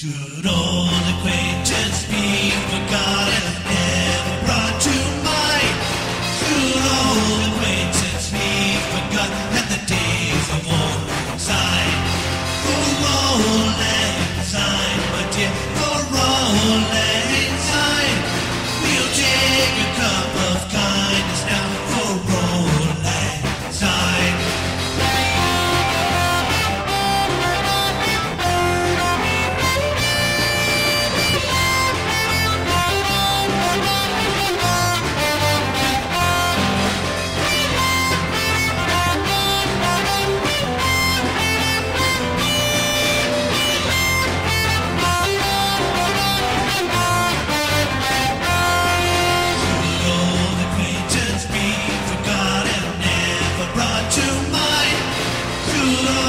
Should old acquaintance be love.